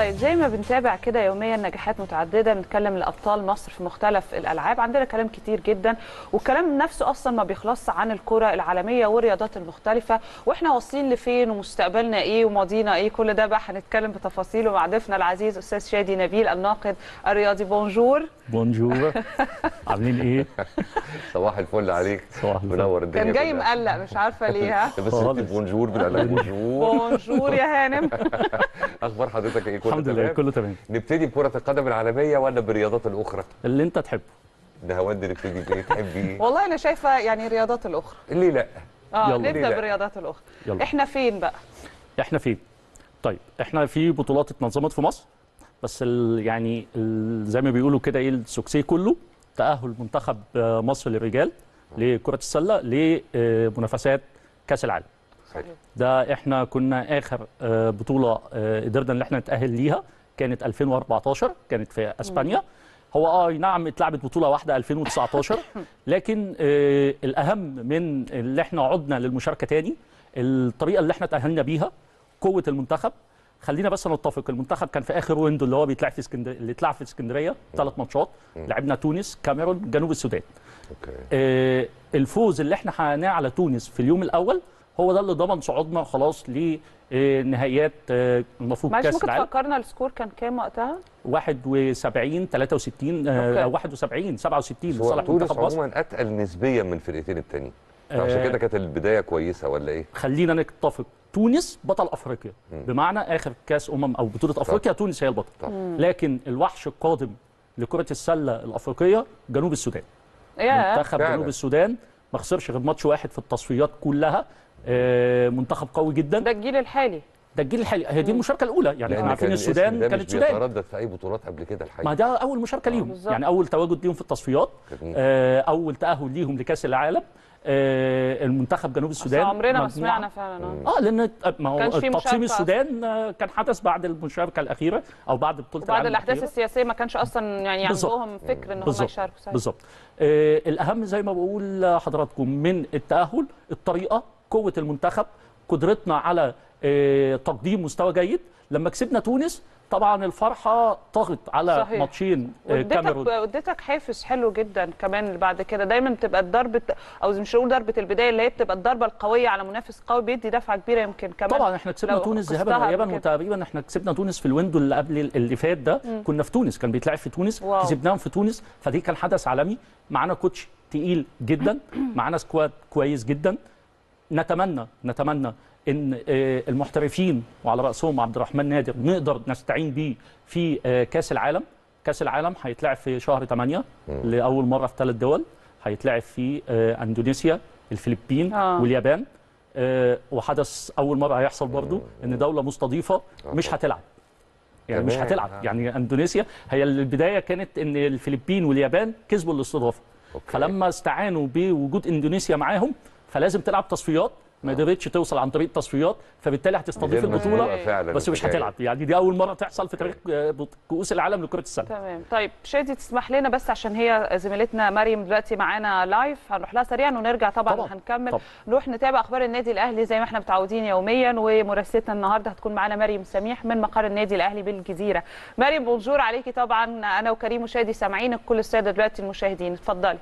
طيب زي ما بنتابع كده يوميا نجاحات متعددة بنتكلم لأبطال مصر في مختلف الألعاب عندنا كلام كتير جدا والكلام نفسه أصلا ما بيخلصش عن الكرة العالمية والرياضات المختلفة وإحنا واصلين لفين ومستقبلنا إيه وماضينا إيه كل ده بقى هنتكلم بتفاصيله مع ضيفنا العزيز أستاذ شادي نبيل الناقد الرياضي. بونجور. بونجور. عاملين إيه؟ صباح الفل عليك. صباح الفل. منور الدنيا كان جاي. مقلق مش عارفة ليه ها؟ بس Bonjour bonjour. Bonjour يا هانم. أخبار حضرتك إيه؟ كله الحمد لله؟ كله تمام نبتدي بكرة القدم العالمية ولا بالرياضات الأخرى؟ اللي انت تحبه ده هود نبتدي بإيه؟ تحبي إيه؟ والله أنا شايفة يعني الرياضات الأخرى ليه لأ؟ آه يلا. نبدأ لأ؟ بالرياضات الأخرى يلا. إحنا فين بقى إحنا فين؟ طيب إحنا في بطولات اتنظمت في مصر بس ال يعني ال زي ما بيقولوا كده إيه ال succès كله تأهل منتخب آه، مصر للرجال لكرة السلة لمنافسات كأس العالم صحيح. ده إحنا كنا آخر آه، بطولة آه، قدرنا إن إحنا نتأهل ليها كانت 2014 كانت في إسبانيا. هو آه نعم اتلعبت بطولة واحدة 2019 لكن آه، الأهم من اللي إحنا عدنا للمشاركة تاني الطريقة اللي إحنا تأهلنا بيها قوة المنتخب. خلينا بس نتفق المنتخب كان في آخر ويندو اللي هو بيتلعب في اسكندريه اللي اتلعب في اسكندرية ثلاث ماتشات. لعبنا تونس كاميرون جنوب السودان. okay. آه، الفوز اللي إحنا حققناه على تونس في اليوم الأول هو ده اللي ضمن صعودنا خلاص لنهائيات المفروض معلش كأس ممكن العالم. تفكرنا ال score كان كام وقتها؟ 71 63 آه، okay. 61 67 هو لصالح تونس منتخب مصر عموما أتقل نسبيا من الفرقتين التانيين آه. كده كانت البداية كويسة ولا إيه؟ خلينا نتفق. تونس بطل أفريقيا. بمعنى آخر كأس أمم أو بطولة أفريقيا تونس هي البطل. طب. لكن الوحش القادم لكرة السلة الأفريقية جنوب السودان. منتخب. جنوب السودان ما خسرش غير ماتش واحد في التصفيات كلها. آه، منتخب قوي جدا ده الجيل الحالي ده الجيل الحالي هي دي المشاركة الأولى يعني إحنا عارفين السودان كانت مش سودان بيتردد في أي بطولات قبل كده ما الحقيقة ده أول مشاركة ليهم بالظبط. يعني أول تواجد ليهم في التصفيات. آه، أول تأهل ليهم لكأس العالم آه، المنتخب جنوب بس السودان عمرنا ما سمعنا فعلا آه. آه لأن ما هو كانش في تقسيم مشاركة السودان آه، كان حدث بعد المشاركة الأخيرة أو بعد بطولة وبعد العالم الأحداث الأخيرة. السياسية ما كانش أصلا يعني بالظبط. عندهم فكر إن هم. يشاركوا. بالظبط آه الأهم زي ما بقول لحضراتكم من التأهل الطريقة قوة المنتخب قدرتنا على آه تقديم مستوى جيد. لما كسبنا تونس طبعا الفرحة طغت على صحيح. ماتشين آه كاميرون. اديتك حافز حلو جدا كمان بعد كده. دايما بتبقى الضربة أو مش هقول ضربة البداية اللي هي بتبقى الضربة القوية على منافس قوي بيدي دفعة كبيرة يمكن كمان. طبعا إحنا كسبنا تونس ذهابا وايابا كده. وتقريبا إحنا كسبنا تونس في ال window اللي قبل اللي فات ده. كنا في تونس كان بيتلعب في تونس. wow. كسبناهم في تونس. فدي كان حدث عالمي. معانا coach تقيل جدا. معانا squad كويس جدا. نتمنى نتمنى إن آه، المحترفين وعلى رأسهم عبد الرحمن نادر نقدر نستعين بيه في آه، كأس العالم. كأس العالم هيتلعب في شهر 8 لأول مرة في ثلاث دول. هيتلعب في آه، أندونيسيا الفلبين آه. واليابان. وحدث أول مرة هيحصل برضو إن دولة مستضيفة مش هتلعب. يعني مش. هتلعب. يعني أندونيسيا هي البداية كانت إن الفلبين واليابان كسبوا الاستضافة. أوكي. فلما استعانوا بوجود إندونيسيا معاهم فلازم تلعب تصفيات ما قدرتش توصل عن طريق التصفيات فبالتالي هتستضيف البطولة فعلا بس مش. هتلعب. يعني دي أول مرة تحصل في تاريخ آه، كؤوس العالم لكرة السلة. تمام. طيب شادي تسمح لنا بس عشان هي زميلتنا مريم دلوقتي معانا live هنروح لها سريعا ونرجع طبعا, طبعاً. هنكمل. طبعاً. نروح نتابع أخبار النادي الأهلي زي ما إحنا متعودين يوميا ومراسلتنا النهارده هتكون معانا مريم سميح من مقر النادي الأهلي بالجزيرة. مريم bonjour عليكي طبعا. أنا وكريم وشادي سامعينك كل السادة دلوقتي المشاهدين. اتفضلي.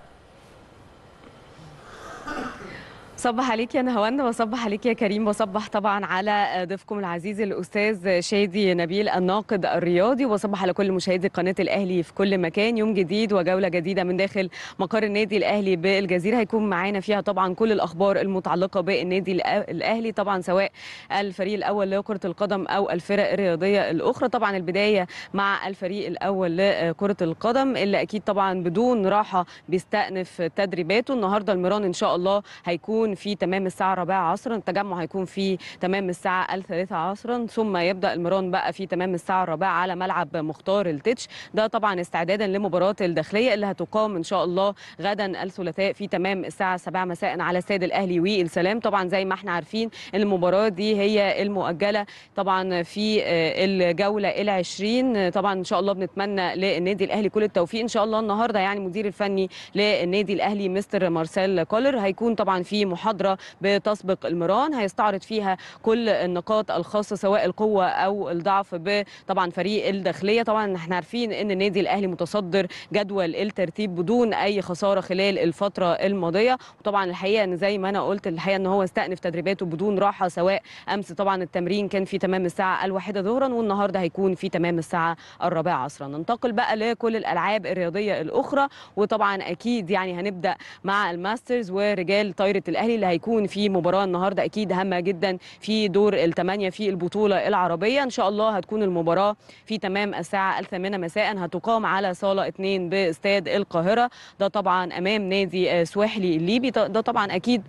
صبح عليك يا نهاوند وصبح عليك يا كريم وصبح طبعا على ضيفكم العزيز الأستاذ شادي نبيل الناقد الرياضي وصبح على كل مشاهدي قناة الأهلي في كل مكان. يوم جديد وجولة جديدة من داخل مقر النادي الأهلي بالجزيرة. هيكون معانا فيها طبعا كل الأخبار المتعلقة بالنادي الأهلي طبعا سواء الفريق الأول لكرة القدم أو الفرق الرياضية الأخرى. طبعا البداية مع الفريق الأول لكرة القدم اللي أكيد طبعا بدون راحة بيستأنف تدريباته. النهارده المران إن شاء الله هيكون في تمام الساعة 4 عصرا التجمع هيكون في تمام الساعة الثالثة عصرا ثم يبدأ المران بقى في تمام الساعة الرابعة على ملعب مختار التتش. ده طبعا استعدادا لمباراة الداخلية اللي هتقام إن شاء الله غدا الثلاثاء في تمام الساعة 7 مساء على استاد الأهلي وإلسلام. طبعا زي ما إحنا عارفين المباراة دي هي المؤجلة طبعا في آه، الجولة العشرين. طبعا إن شاء الله بنتمنى للنادي الأهلي كل التوفيق. إن شاء الله النهارده يعني مدير الفني للنادي الأهلي مستر مارسيل كولر هيكون طبعا في محاضرة بتسبق المران. هيستعرض فيها كل النقاط الخاصة سواء القوة أو الضعف بطبعا فريق الداخلية. طبعا إحنا عارفين إن النادي الأهلي متصدر جدول الترتيب بدون أي خسارة خلال الفترة الماضية. وطبعا الحقيقة إن زي ما أنا قلت الحقيقة إن هو استأنف تدريباته بدون راحة سواء أمس طبعا التمرين كان في تمام الساعة الواحدة ظهرا والنهاردة هيكون في تمام الساعة الرابعة عصرا. ننتقل بقى لكل الألعاب الرياضية الأخرى. وطبعا أكيد يعني هنبدأ مع الماسترز ورجال طايرة الأهلي اللي هيكون في مباراة النهارده أكيد هامة جدا في دور الثمانيه في البطولة العربية. إن شاء الله هتكون المباراة في تمام الساعة الثامنة مساء. هتقام على صالة 2 بإستاد القاهرة. ده طبعا أمام نادي سواحلي الليبي. ده طبعا أكيد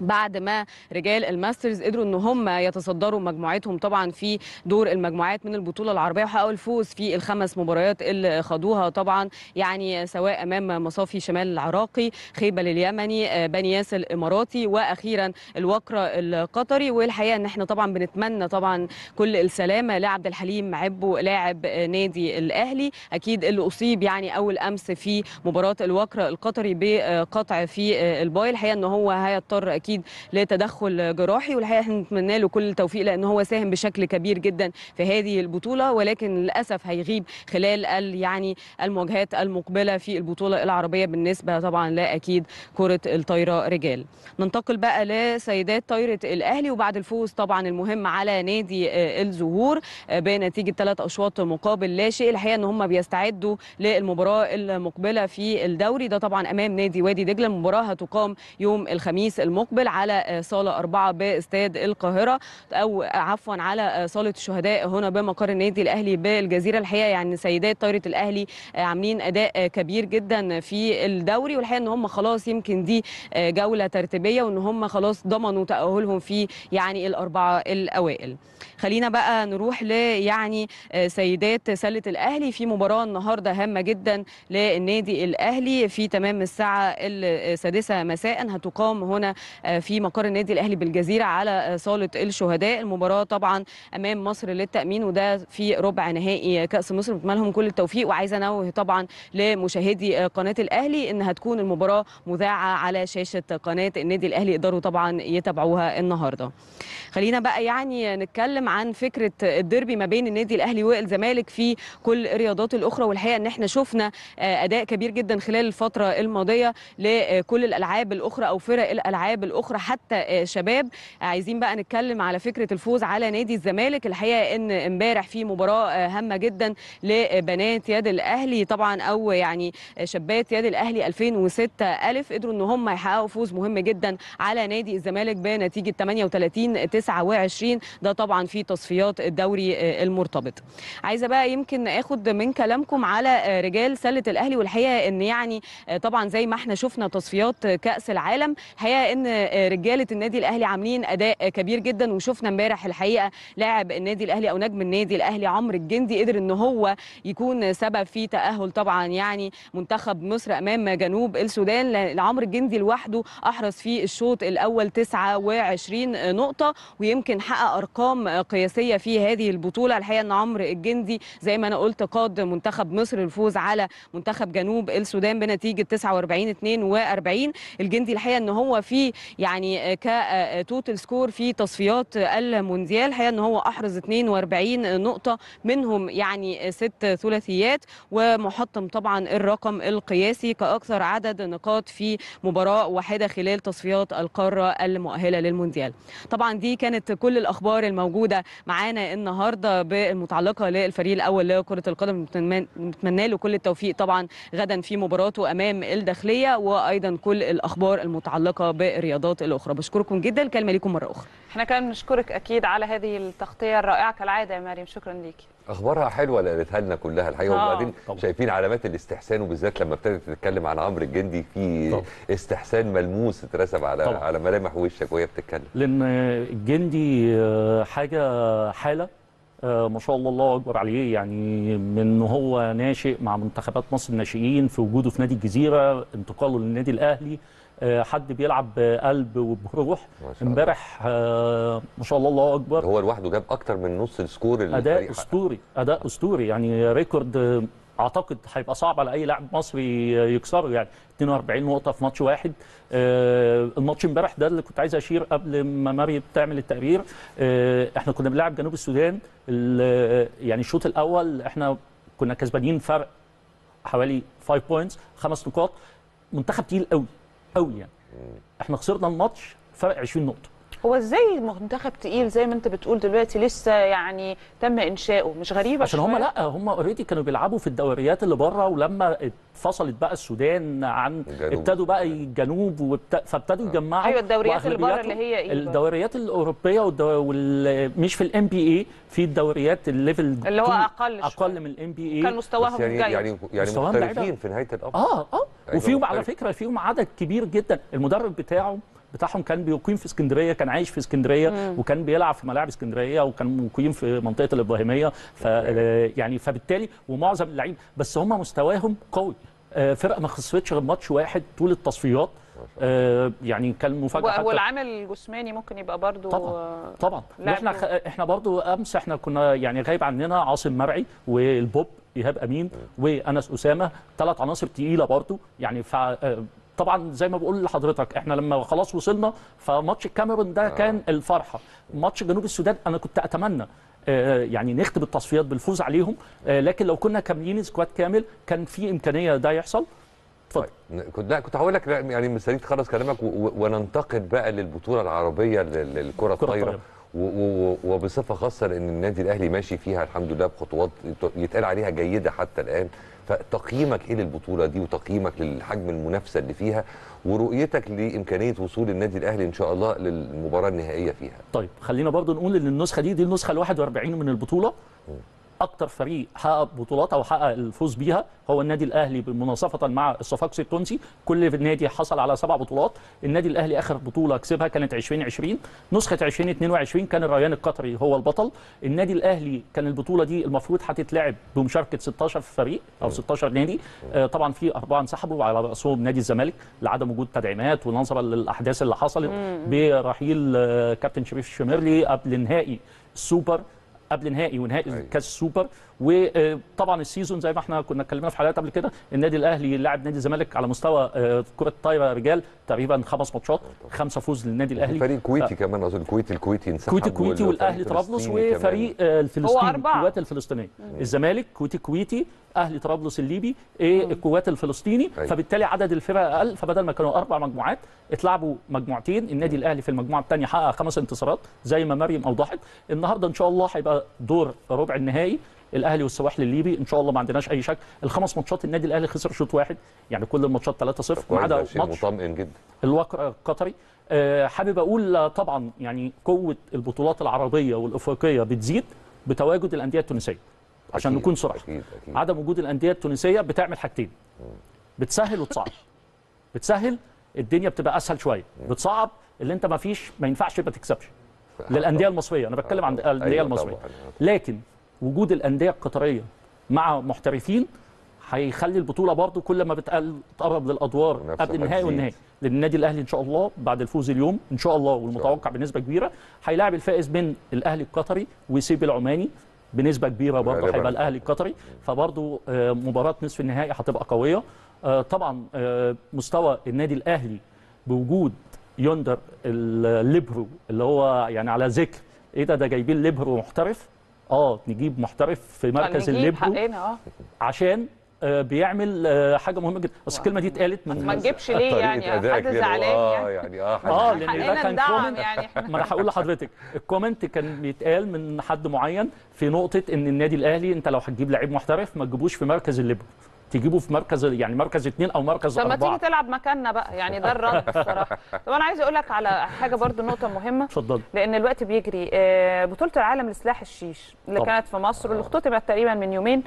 بعد ما رجال الماسترز قدروا إن هم يتصدروا مجموعتهم طبعا في دور المجموعات من البطولة العربية وحققوا الفوز في الخمس مباريات اللي خدوها طبعا يعني سواء أمام مصافي شمال العراقي خيبل اليمني آه، بني ياس الإماراتي وأخيرا الوكرة القطري. والحقيقة إن إحنا طبعا بنتمنى طبعا كل السلامة لعبد الحليم عبو لاعب آه، نادي الأهلي. أكيد اللي أصيب يعني أول أمس في مباراة الوكرة القطري بقطع في آه، الباي الحقيقة إن هو هيضطر أكيد لتدخل جراحي والحقيقة إحنا نتمنى له كل التوفيق لأن هو ساهم بشكل كبير جدا في هذه البطولة ولكن للأسف هيغيب خلال ال- يعني المواجهات المقبلة في البطولة العربية بالنسبة طبعا لاكيد كرة الطايرة رجال. ننتقل بقى لسيدات طايرة الأهلي وبعد الفوز طبعا المهم على نادي آه، الزهور آه، بنتيجة ثلاث أشواط مقابل لا شيء. الحقيقة إن هم بيستعدوا للمباراة المقبلة في الدوري ده طبعا أمام نادي وادي دجلة. المباراة هتقام يوم الخميس المقبل. على آه، صالة أربعة باستاد القاهرة أو عفوا على آه، صالة الشهداء هنا بمقر النادي الأهلي بالجزيرة. الحقيقة يعني سيدات طايرة الأهلي آه، عاملين أداء كبير جدا في الدوري. والحقيقة إن هم خلاص يمكن دي جولة ترتيبية وإن هم خلاص ضمنوا تأهلهم في يعني الأربعة الأوائل. خلينا بقى نروح ل يعني سيدات سلة الأهلي. في مباراة النهارده هامة جدا للنادي الأهلي في تمام الساعة السادسة مساء. هتقام هنا في مقر النادي الأهلي بالجزيرة على آه، صالة الشهداء. المباراة طبعا أمام مصر للتأمين وده في ربع نهائي كأس مصر. بتمنى لهم كل التوفيق. وعايزه أنوه طبعا لمشاهدي آه، قناة الأهلي إن هتكون المباراة مذاعة على شاشة قناة النادي الأهلي. يقدروا طبعا يتابعوها النهارده. خلينا بقى يعني نتكلم عن فكرة الديربي ما بين النادي الأهلي والزمالك في كل الرياضات الأخرى. والحقيقة إن إحنا شفنا آه، أداء كبير جدا خلال الفترة الماضية لكل الألعاب الأخرى أو فرق الألعاب الأخرى حتى آه، شباب. عايزين بقى نتكلم على فكرة الفوز على نادي الزمالك. الحقيقة إن إمبارح في مباراة آه، هامة جدا لبنات يد الأهلي. طبعا أو يعني شابات يد الأهلي 2006 ألف قدروا إن هم يحققوا فوز مهم جدا على نادي الزمالك بنتيجة 38 29 ده طبعا في تصفيات الدوري آه، المرتبط. عايزة بقى يمكن آخد من كلامكم على آه، رجال سلة الأهلي. والحقيقة إن يعني آه، طبعا زي ما إحنا شفنا تصفيات آه، كأس العالم. الحقيقة إن آه، رجالة النادي الأهلي عاملين أداء كبير جدا وشفنا امبارح الحقيقة لاعب النادي الأهلي أو نجم النادي الأهلي عمرو الجندي قدر إن هو يكون سبب في تأهل طبعا يعني منتخب مصر أمام جنوب السودان. لعمرو الجندي لوحده أحرز في الشوط الأول 29 نقطة ويمكن حقق أرقام قياسية في هذه البطولة. الحقيقة إن عمرو الجندي زي ما أنا قلت قاد منتخب مصر الفوز على منتخب جنوب السودان بنتيجة 49 42 الجندي الحقيقة إن هو في يعني ك total score في تصفيات المونديال. الحقيقة إن هو أحرز 42 نقطة منهم يعني ست ثلاثيات ومحطم طبعا الرقم القياسي كأكثر عدد نقاط في مباراة واحدة خلال تصفيات القارة المؤهلة للمونديال. طبعا دي كانت كل الأخبار الموجودة معانا النهارده بالمتعلقة للفريق الأول لكرة القدم. بنتمنى له كل التوفيق طبعا غدا في مباراته أمام الداخلية وأيضا كل الأخبار المتعلقة بالرياضات الأخرى. بشكركم جدا. الكلمة لكم مرة أخرى. إحنا كمان بنشكرك أكيد على هذه التغطية الرائعة. كالعادة يا مريم شكرا ليكي أخبارها حلوة اللي قالتها لنا كلها الحقيقة. آه. وبعدين طبعا. شايفين علامات الاستحسان وبالذات لما ابتدت تتكلم عن عمرو الجندي في طبعا. استحسان ملموس اترسم على طبعا. على ملامح وشك وهي بتتكلم. لأن الجندي آه، حاجة حالة آه، ما شاء الله الله أكبر عليه. يعني من هو ناشئ مع منتخبات مصر الناشئين في وجوده في نادي الجزيرة انتقاله للنادي الأهلي. آه، حد بيلعب بقلب وبروح. ما شاء الله. امبارح آه، ما شاء الله الله أكبر. هو لوحده جاب أكتر من نص ال score اللي أداء. أسطوري أداء أسطوري. يعني record آه، أعتقد هيبقى صعب على أي لاعب مصري يكسره. يعني 42 نقطة في ماتش واحد. آه، الماتش امبارح ده اللي كنت عايز أشير قبل ما مريم تعمل التقرير. آه، إحنا كنا بنلعب جنوب السودان. ال- يعني الشوط الأول إحنا كنا كسبانين فرق حوالي 5 points خمس نقاط. منتخب تقيل قوي. قوي يعني. إحنا خسرنا الماتش فرق 20 نقطة. هو إزاي منتخب تقيل زي ما أنت بتقول دلوقتي لسه يعني تم إنشاؤه مش غريبة عشان هم؟ لأ هم already كانوا بيلعبوا في الدوريات اللي بره ولما اتفصلت بقى السودان عن الجنوب. ابتدوا بقى الجنوب وابت... فابتدوا يجمعوا أيوه الدوريات اللي بره اللي هي إيه؟ الدوريات الأوروبية والدو... وال... مش في ال NBA في الدوريات ال level اللي هو 2 أقل شوية. أقل من الام بي كان اي مستواهم بس يعني جيد يعني يعني مستواهم مختلفين. في نهاية الأمر آه آه أيوة وفيهم على. فكرة فيهم عدد كبير جدا المدرب بتاعهم بتاعهم كان بيقيم في اسكندرية كان عايش في اسكندرية وكان بيلعب في ملاعب اسكندرية وكان مقيم في منطقة الإبراهيمية. ف يعني فبالتالي ومعظم اللعيبه بس هم مستواهم قوي. آه، فرقه ما خسرتش غير ماتش واحد طول التصفيات. آه، يعني كان مفاجأة والعامل الجسماني ممكن يبقى برضو طبعا آه، طبعا. خ... إحنا برضو أمس إحنا كنا يعني غايب عننا عاصم مرعي والبوب إيهاب أمين وأنس أسامة. ثلاث عناصر تقيلة برضو. يعني ف... آه، طبعا زي ما بقول لحضرتك إحنا لما خلاص وصلنا فماتش الكاميرون ده كان الفرحة. ماتش جنوب السودان أنا كنت أتمنى آه، يعني نختم التصفيات بالفوز عليهم آه، لكن لو كنا كاملين squad كامل كان في إمكانية ده يحصل. اتفضل. طيب كنت لا كنت هقول لك يعني مستنيك تخلص كلامك وننتقل بقى للبطولة العربية لل- للكرة الطايرة. وبصفة خاصة لأن النادي الأهلي ماشي فيها الحمد لله بخطوات يت- يتقال عليها جيدة حتى الآن. فتقييمك إيه للبطولة دي وتقييمك للحجم المنافسة اللي فيها ورؤيتك لإمكانية وصول النادي الأهلي إن شاء الله للمباراة النهائية فيها؟ طيب خلينا برضو نقول إن النسخة دي دي النسخة ال 41 من البطولة. أكتر فريق حقق بطولات أو حقق الفوز بيها هو النادي الأهلي بالمناصفة مع الصفاقسي التونسي. كل نادي حصل على سبع بطولات. النادي الأهلي آخر بطولة كسبها كانت 2020 نسخة 2022 كان الريان القطري هو البطل. النادي الأهلي كان البطولة دي المفروض هتتلعب بمشاركة 16 فريق أو 16 نادي. آه، طبعا في أربعة انسحبوا وعلى رأسهم نادي الزمالك لعدم وجود تدعيمات ونظرا للأحداث اللي حصلت برحيل آه، كابتن شريف الشمرلي قبل نهائي السوبر. قبل نهائي ونهائي أيوة. كاس السوبر وطبعا ال season زي ما إحنا كنا اتكلمنا في حلقات قبل كده النادي الأهلي لعب نادي الزمالك على مستوى آه، كرة الطايره رجال تقريبا خمس ماتشات خمسة فوز للنادي الأهلي. فريق كويتي كمان أظن الكويت الكويتي انسحب كويتي كويتي والفريق والأهلي طرابلس. وفريق آه، الفلسطيني هو أربعة. الكويت الفلسطينية. الزمالك كويتي كويتي أهلي طرابلس الليبي إيه الكويت الفلسطيني. أيوة. فبالتالي عدد الفرق أقل فبدل ما كانوا أربع مجموعات اتلعبوا مجموعتين. النادي الأهلي في المجموعة الثانية حقق خمس انتصارات زي ما مريم أوضحت. النهارده إن شاء الله هيبقى دور ربع النهائي. الاهلي والسواحل الليبي ان شاء الله ما عندناش اي شك. الخمس ماتشات النادي الاهلي خسر شوط واحد يعني كل الماتشات 3-0 ما عدا ماتش مطمئن جدا. الواقع القطري. آه، حابب أقول آه، طبعا يعني قوة البطولات العربية والإفريقية بتزيد بتواجد الأندية التونسية عشان أكيد، نكون صراحة عدم وجود الأندية التونسية بتعمل حاجتين. بتسهل وتصعب. بتسهل الدنيا بتبقى أسهل شوية. بتصعب اللي أنت ما فيش ما ينفعش ما تكسبش. للأندية المصرية. أنا بتكلم عن الأندية أيوة المصرية. طبعاً. لكن وجود الأندية القطرية مع محترفين هيخلي البطولة برضو كل ما بتقل تقرب للأدوار قبل النهائي. والنهائي. لأن النادي الأهلي إن شاء الله بعد الفوز اليوم إن شاء الله والمتوقع بنسبة كبيرة هيلاعب الفائز من الأهلي القطري وسيب العماني بنسبة كبيرة برضه. هيبقى الأهلي القطري. فبرضه آه، مباراة نصف النهائي هتبقى قوية. آه، طبعا آه، مستوى النادي الأهلي بوجود يندر الليبرو اللي هو يعني على ذكر. إيه ده؟ ده جايبين ليبرو محترف. آه نجيب محترف في مركز نجيب الليبرو حقنا آه. عشان آه، بيعمل آه، حاجة مهمة جدا. بس الكلمة دي اتقالت من ما نجيبش ليه يعني؟ حد زعلان آه يعني. يعني آه حد- آه لأن ده كان comment يعني. ما أنا هقول لحضرتك ال comment كان بيتقال من حد معين في نقطة إن النادي الأهلي أنت لو هتجيب لعيب محترف ما تجيبوش في مركز الليبرو. تجيبه في مركز يعني مركز اثنين أو مركز طب ما أربعة. تيجي تلعب مكاننا بقى. يعني ده الرد بصراحة. طب أنا عايزه أقول لك على حاجة برضو نقطة مهمة. اتفضل. لأن الوقت بيجري. آه، بطولة العالم لسلاح الشيش اللي طبعا. كانت في مصر واللي اختتمت تقريبا من يومين.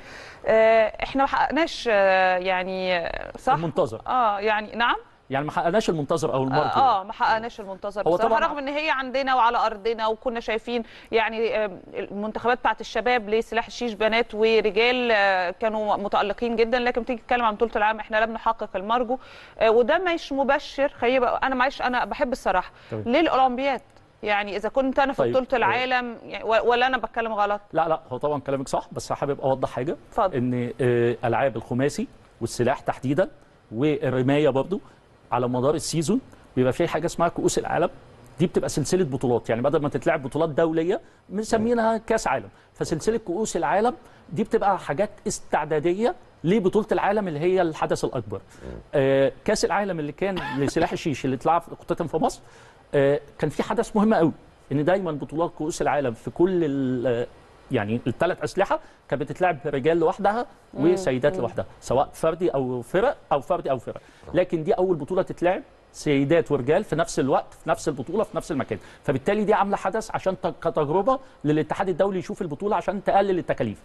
آه، إحنا ما حققناش آه، يعني صح؟ المنتظر. آه يعني نعم؟ يعني ما حققناش المنتظر أو المرجو آه ما حققناش المنتظر هو بصراحة طبعاً- رغم إن هي عندنا وعلى أرضنا وكنا شايفين يعني آه، المنتخبات بتاعت الشباب لسلاح الشيش بنات ورجال آه، كانوا متألقين جدا. لكن تيجي تتكلم عن بطولة العالم إحنا لم نحقق المرجو. آه، وده مش مبشر. خلي بقى- أنا معلش أنا بحب الصراحة تمام. ليه الاولمبياد يعني إذا كنت أنا في طيب. بطولة العالم يعني ولا أنا بتكلم غلط؟ لا لا هو طبعا كلامك صح بس حابب أوضح حاجة. اتفضل. إن آه، ألعاب الخماسي والسلاح تحديدا والرماية برضو على مدار السيزون بيبقى في حاجة اسمها كؤوس العالم. دي بتبقى سلسلة بطولات. يعني بدل ما تتلعب بطولات دولية مسمينها كأس عالم. فسلسلة كؤوس العالم دي بتبقى حاجات استعدادية لبطولة العالم اللي هي الحدث الأكبر. آه كأس العالم اللي كان لسلاح الشيش اللي اتلعب قطة في مصر آه كان في حدث مهم قوي. إن دايما بطولات كؤوس العالم في كل يعني الثلاث أسلحة كانت بتتلعب رجال لوحدها وسيدات لوحدها سواء فردي أو فرق أو فردي أو فرق. لكن دي أول بطولة تتلعب سيدات ورجال في نفس الوقت في نفس البطولة في نفس المكان. فبالتالي دي عاملة حدث عشان كتجربة للاتحاد الدولي يشوف البطولة عشان تقلل التكاليف.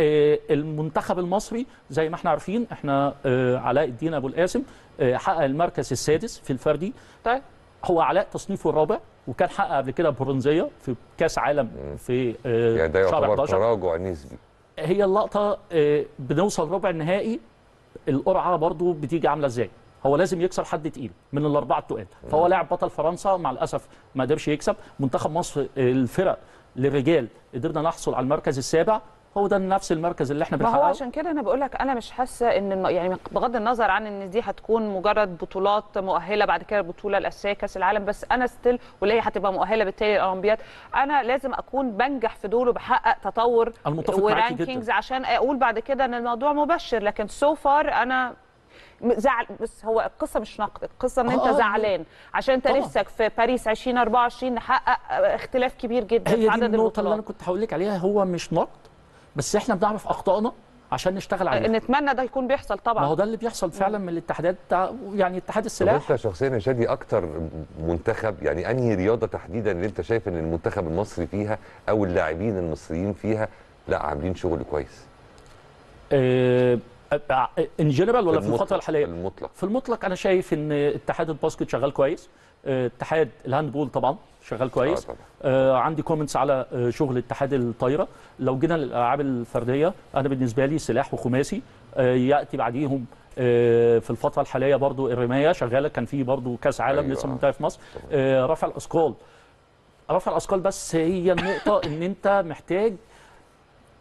آه المنتخب المصري زي ما إحنا عارفين إحنا آه علاء الدين أبو القاسم آه حقق المركز السادس في الفردي. طيب. هو علاء تصنيفه الرابع وكان حقق قبل كده برونزية في كأس عالم في آه، يعني ده يعتبر 11 تراجع نسبي. هي اللقطة آه، بنوصل ربع النهائي القرعة برضو بتيجي عاملة إزاي؟ هو لازم يكسر حد تقيل من الأربعة التقال فهو لاعب بطل فرنسا مع الأسف ما قدرش يكسب. منتخب مصر آه، الفرق للرجال قدرنا نحصل على المركز السابع. هو ده نفس المركز اللي إحنا ما هو بنحققه عشان كده أنا بقول لك أنا مش حاسة إن. يعني بغض النظر عن إن دي هتكون مجرد بطولات مؤهلة بعد كده البطوله الاساسيه كأس العالم بس أنا still واللي هي هتبقى مؤهلة بالتالي الأولمبياد أنا لازم أكون بنجح في دول وبحقق تطور. و rankings عشان أقول بعد كده إن الموضوع مبشر لكن so far أنا زعل بس هو القصة مش نقد القصة إن أنت آه، زعلان عشان أنت. نفسك في باريس 2024 نحقق اختلاف كبير جدا هي في عدد النقطة اللي أنا كنت هقول لك عليها هو مش نقد بس إحنا بنعرف أخطائنا عشان نشتغل عليها. نتمنى ده يكون بيحصل طبعا. ما هو ده اللي بيحصل فعلا من الاتحادات بتاع يعني اتحاد السلاح. انت شخصيا يا شادي أكتر منتخب يعني أنهي رياضة تحديدا اللي انت شايف إن المنتخب المصري فيها أو اللاعبين المصريين فيها لا عاملين شغل كويس؟ in general ولا في المطلق- الفترة الحالية؟ المطلق. في المطلق أنا شايف إن اتحاد ال basket شغال كويس. آه، اتحاد ال handball طبعا. شغال كويس. آه. آه عندي comments على آه شغل اتحاد الطايرة. لو جينا للألعاب الفردية أنا بالنسبة لي سلاح وخماسي. آه يأتي بعديهم آه في الفترة الحالية برضو الرماية شغالة. كان في برضو كأس عالم أيوة. لسه منتهي في مصر. آه رفع الأثقال. رفع الأثقال بس هي النقطة إن أنت محتاج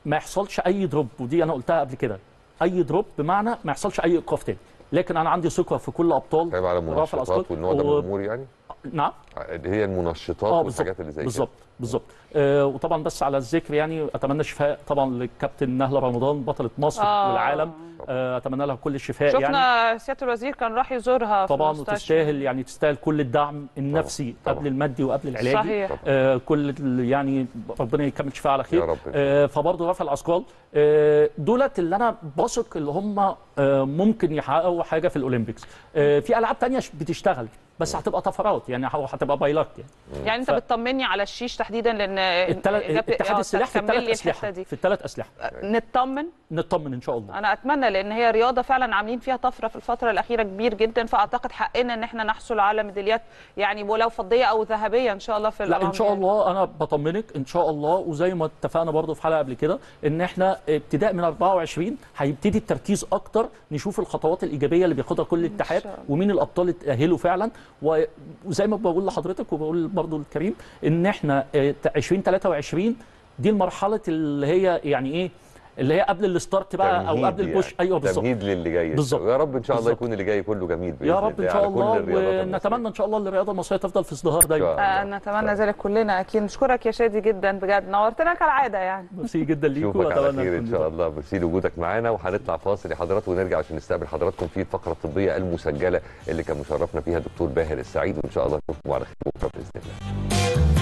ما يحصلش أي drop ودي أنا قلتها قبل كده. أي drop بمعنى ما يحصلش أي إيقاف تاني. لكن أنا عندي ثقة في كل أبطال طيب على رفع والنوع ده من الأمور يعني؟ نعم. اللي هي المنشطات آه والحاجات اللي زي كده. بالظبط بالظبط آه وطبعا بس على الذكر يعني أتمنى الشفاء طبعا للكابتن نهله رمضان بطلة مصر آه. والعالم. آه أتمنى لها كل الشفاء يعني. شفنا سيادة الوزير كان راح يزورها في طبعا. وتستاهل يعني تستاهل كل الدعم النفسي طبعاً. قبل المادي وقبل العلاجي. صحيح. آه كل يعني ربنا يكمل شفاء على خير. يا رب. آه فبرضه رفع الأثقال. آه دولت اللي أنا بثق اللي هم آه ممكن يحققوا حاجة في الأولمبيكس. آه في ألعاب تانية ش- بتشتغل. بس هتبقى طفرات يعني هتبقى بايلات يعني يعني انت ف- بتطمني على الشيش تحديدا لأن إجابة- اتحاد آه، السلاح في الثلاث أسلحة دي. في الثلاث أسلحة نطمن نطمن إن شاء الله أنا أتمنى لأن هي رياضة فعلا عاملين فيها طفرة في الفترة الأخيرة كبير جدا فأعتقد حقنا إن إحنا نحصل على ميداليات يعني ولو فضية أو ذهبية إن شاء الله في لا إن شاء. الله أنا بطمنك إن شاء الله وزي ما اتفقنا برضو في حلقة قبل كده إن إحنا ابتداء من 24 هيبتدي التركيز أكتر نشوف الخطوات الإيجابية اللي بياخدها كل اتحاد. ومين الأبطال اللي اتاهلوا فعلا وزي ما بقول لحضرتك وبقول برضو لكريم إن إحنا آه، 2023 دي المرحلة اللي هي يعني إيه اللي هي قبل ال start بقى أو قبل ال push. يعني. أيوه بالظبط. تمهيد للي جاي. بالظبط. يا رب إن شاء الله. يكون اللي جاي كله جميل بإذن يا رب إن الله. شاء كل الله. ونتمنى إن شاء الله ان الرياضة المصرية تفضل في ازدهار دايما. الله. نتمنى ذلك كلنا أكيد. نشكرك يا شادي جدا بجد. نورتنا كالعادة يعني. ميرسي جدا على وأتمنى خير أن شاء الله. ميرسي لوجودك معانا. وهنطلع فاصل يا حضرات ونرجع عشان نستقبل حضراتكم في الفقرة الطبية المسجلة اللي كان مشرفنا فيها دكتور باهر السعيد. وإن شاء الله نشوفكم على خير بكره بإذن الله.